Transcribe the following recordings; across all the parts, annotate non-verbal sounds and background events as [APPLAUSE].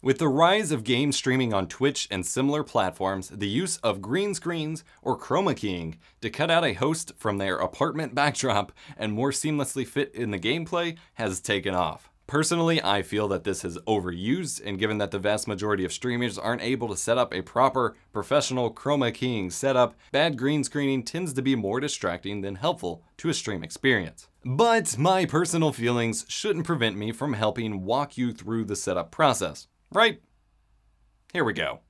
With the rise of game streaming on Twitch and similar platforms, the use of green screens or chroma keying to cut out a host from their apartment [LAUGHS] backdrop and more seamlessly fit in the gameplay has taken off. Personally, I feel that this is overused, and given that the vast majority of streamers aren't able to set up a proper professional chroma keying setup, bad green screening tends to be more distracting than helpful to a stream experience. But my personal feelings shouldn't prevent me from helping walk you through the setup process right? Here we go.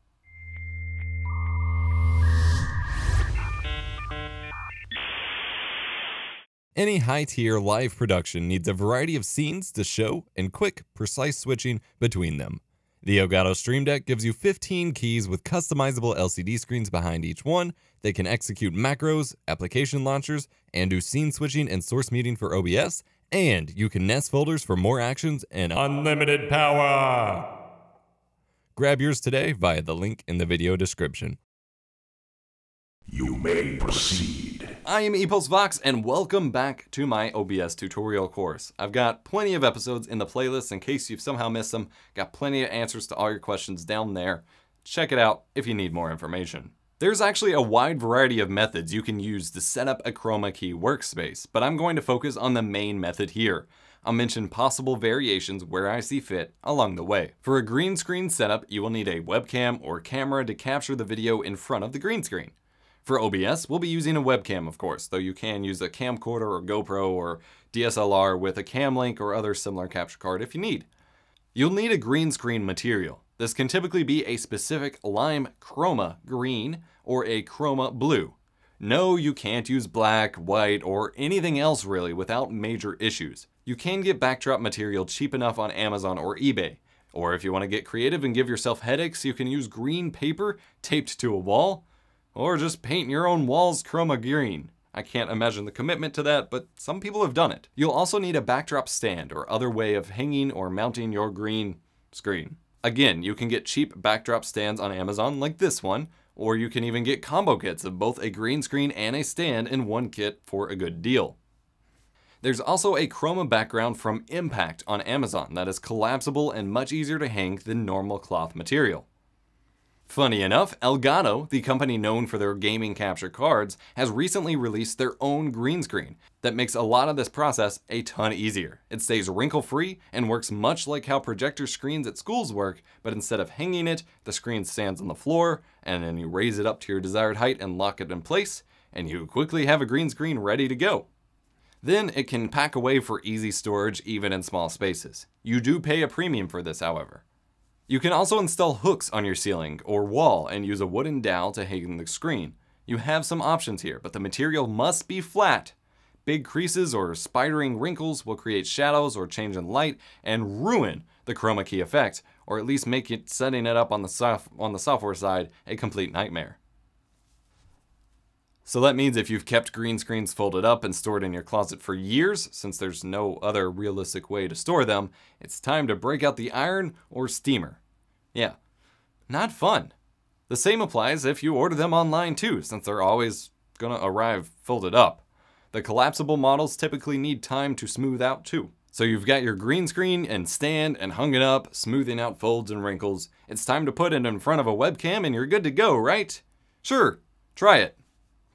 Any high-tier live production needs a variety of scenes to show and quick, precise switching between them. The Elgato Stream Deck gives you 15 keys with customizable LCD screens behind each one that can execute macros, application launchers, and do scene switching and source muting for OBS, and you can nest folders for more actions and unlimited power! Grab yours today via the link in the video description. You may proceed. I am EposVox and welcome back to my OBS tutorial course. I've got plenty of episodes in the playlist in case you've somehow missed them. Got plenty of answers to all your questions down there. Check it out if you need more information. There's actually a wide variety of methods you can use to set up a chroma key workspace, but I'm going to focus on the main method here. I'll mention possible variations where I see fit along the way. For a green screen setup, you will need a webcam or camera to capture the video in front of the green screen. For OBS, we'll be using a webcam, of course, though you can use a camcorder or GoPro or DSLR with a cam link or other similar capture card if you need. You'll need a green screen material. This can typically be a specific lime chroma green or a chroma blue. No, you can't use black, white, or anything else really without major issues. You can get backdrop material cheap enough on Amazon or eBay. Or if you want to get creative and give yourself headaches, you can use green paper taped to a wall, or just paint your own walls chroma green. I can't imagine the commitment to that, but some people have done it. You'll also need a backdrop stand or other way of hanging or mounting your green screen. Again, you can get cheap backdrop stands on Amazon like this one, or you can even get combo kits of both a green screen and a stand in one kit for a good deal. There's also a chroma background from Impact on Amazon that is collapsible and much easier to hang than normal cloth material. Funny enough, Elgato, the company known for their gaming capture cards, has recently released their own green screen that makes a lot of this process a ton easier. It stays wrinkle free and works much like how projector screens at schools work, but instead of hanging it, the screen stands on the floor, and then you raise it up to your desired height and lock it in place, and you quickly have a green screen ready to go. Then it can pack away for easy storage even in small spaces. You do pay a premium for this, however. You can also install hooks on your ceiling or wall and use a wooden dowel to hang the screen. You have some options here, but the material must be flat. Big creases or spidering wrinkles will create shadows or change in light and ruin the chroma key effect, or at least make it setting it up on the, soft, on the software side a complete nightmare. So that means if you've kept green screens folded up and stored in your closet for years, since there's no other realistic way to store them, it's time to break out the iron or steamer. Yeah, not fun. The same applies if you order them online too, since they're always gonna arrive folded up. The collapsible models typically need time to smooth out too. So you've got your green screen and stand and hung it up, smoothing out folds and wrinkles. It's time to put it in front of a webcam and you're good to go, right? Sure, try it.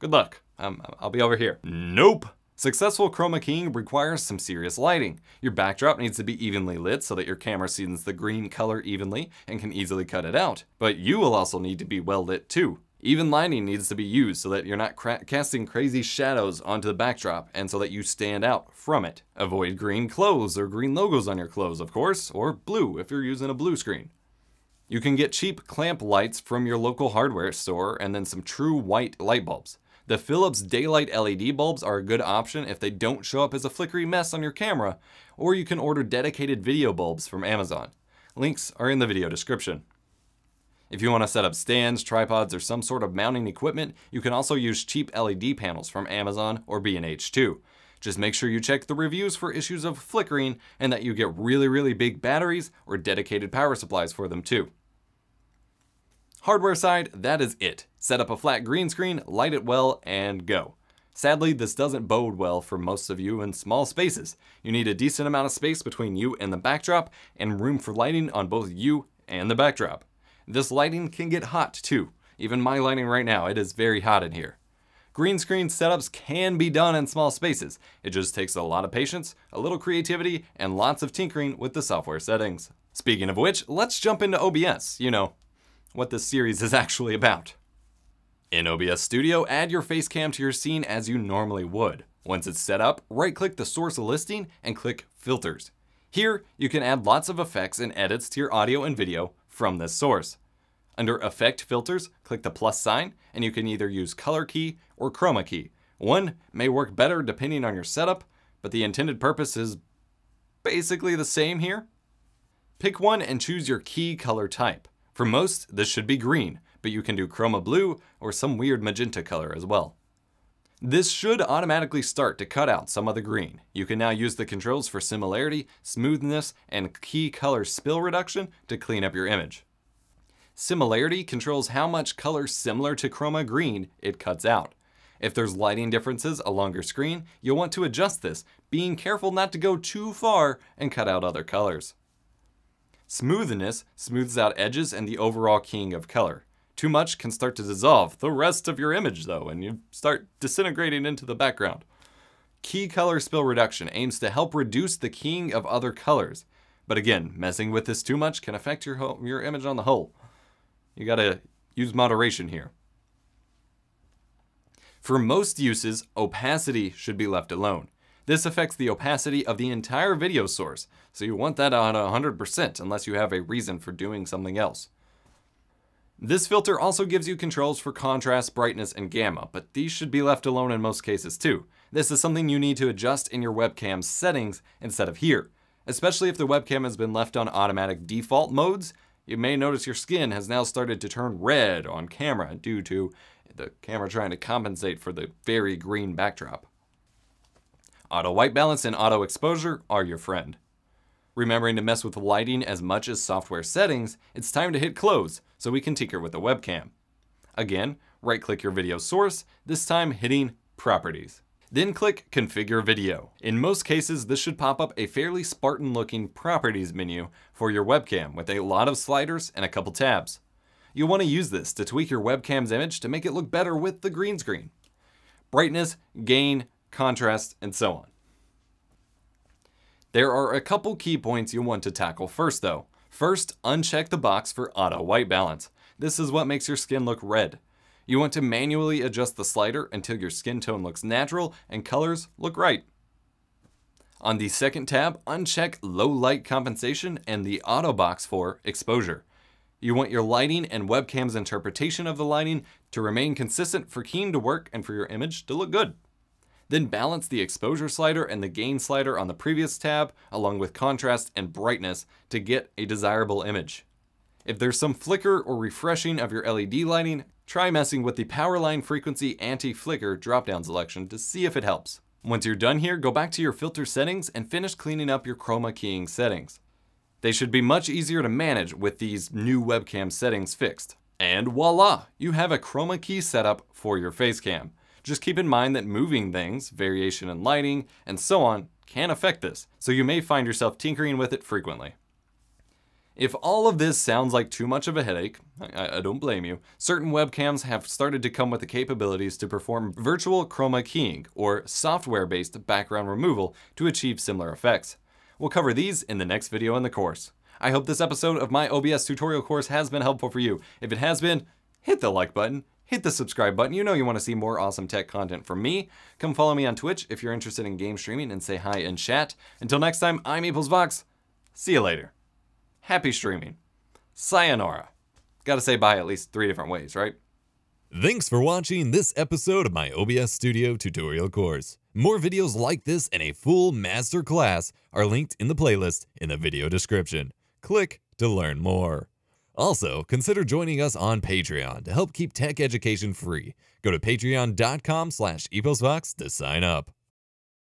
Good luck. Um, I'll be over here. Nope. Successful chroma keying requires some serious lighting. Your backdrop needs to be evenly lit so that your camera sees the green color evenly and can easily cut it out. But you will also need to be well lit too. Even lighting needs to be used so that you're not casting crazy shadows onto the backdrop and so that you stand out from it. Avoid green clothes or green logos on your clothes, of course, or blue if you're using a blue screen. You can get cheap clamp lights from your local hardware store and then some true white light bulbs. The Philips Daylight LED bulbs are a good option if they don't show up as a flickery mess on your camera, or you can order dedicated video bulbs from Amazon. Links are in the video description. If you want to set up stands, tripods, or some sort of mounting equipment, you can also use cheap LED panels from Amazon or B&H too. Just make sure you check the reviews for issues of flickering and that you get really, really big batteries or dedicated power supplies for them too. Hardware side, that is it. Set up a flat green screen, light it well, and go. Sadly, this doesn't bode well for most of you in small spaces. You need a decent amount of space between you and the backdrop, and room for lighting on both you and the backdrop. This lighting can get hot too. Even my lighting right now, it is very hot in here. Green screen setups can be done in small spaces. It just takes a lot of patience, a little creativity, and lots of tinkering with the software settings. Speaking of which, let's jump into OBS, you know, what this series is actually about. In OBS Studio, add your face cam to your scene as you normally would. Once it's set up, right click the source listing and click Filters. Here, you can add lots of effects and edits to your audio and video from this source. Under Effect Filters, click the plus sign, and you can either use Color Key or Chroma Key. One may work better depending on your setup, but the intended purpose is basically the same here. Pick one and choose your key color type. For most, this should be green, but you can do chroma blue or some weird magenta color as well. This should automatically start to cut out some of the green. You can now use the controls for similarity, smoothness, and key color spill reduction to clean up your image. Similarity controls how much color similar to chroma green it cuts out. If there's lighting differences along your screen, you'll want to adjust this, being careful not to go too far and cut out other colors. Smoothness smooths out edges and the overall keying of color. Too much can start to dissolve the rest of your image though, and you start disintegrating into the background. Key color spill reduction aims to help reduce the keying of other colors. But again, messing with this too much can affect your, your image on the whole. You gotta use moderation here. For most uses, opacity should be left alone. This affects the opacity of the entire video source, so you want that on 100% unless you have a reason for doing something else. This filter also gives you controls for contrast, brightness, and gamma, but these should be left alone in most cases too. This is something you need to adjust in your webcam's settings instead of here. Especially if the webcam has been left on automatic default modes, you may notice your skin has now started to turn red on camera due to the camera trying to compensate for the very green backdrop. Auto white balance and auto exposure are your friend. Remembering to mess with lighting as much as software settings, it's time to hit close so we can tinker with the webcam. Again, right click your video source, this time hitting properties. Then click configure video. In most cases, this should pop up a fairly Spartan looking properties menu for your webcam with a lot of sliders and a couple tabs. You'll want to use this to tweak your webcam's image to make it look better with the green screen. Brightness, gain, contrast, and so on. There are a couple key points you'll want to tackle first though. First, uncheck the box for auto white balance. This is what makes your skin look red. You want to manually adjust the slider until your skin tone looks natural and colors look right. On the second tab, uncheck low light compensation and the auto box for exposure. You want your lighting and webcam's interpretation of the lighting to remain consistent for keying to work and for your image to look good. Then balance the exposure slider and the gain slider on the previous tab, along with contrast and brightness to get a desirable image. If there's some flicker or refreshing of your LED lighting, try messing with the power line frequency anti-flicker drop-down selection to see if it helps. Once you're done here, go back to your filter settings and finish cleaning up your chroma keying settings. They should be much easier to manage with these new webcam settings fixed. And voila, you have a chroma key setup for your facecam. Just keep in mind that moving things, variation in lighting, and so on can affect this, so you may find yourself tinkering with it frequently. If all of this sounds like too much of a headache, I, I, don't blame you. Certain webcams have started to come with the capabilities to perform virtual chroma keying, or software-based background removal, to achieve similar effects. We'll cover these in the next video in the course. I hope this episode of my OBS tutorial course has been helpful for you. If it has been, hit the like button, hit the subscribe button. You know you want to see more awesome tech content from me. Come follow me on Twitch if you're interested in game streaming and say hi in chat. Until next time, I'm EposVox. See you later. Happy streaming. Sayonara. Gotta say bye at least three different ways, right? Thanks for watching this episode of my OBS Studio tutorial course. More videos like this and a full master class are linked in the playlist in the video description. Click to learn more. Also, consider joining us on Patreon to help keep tech education free. Go to patreon.com slash eposvox to sign up.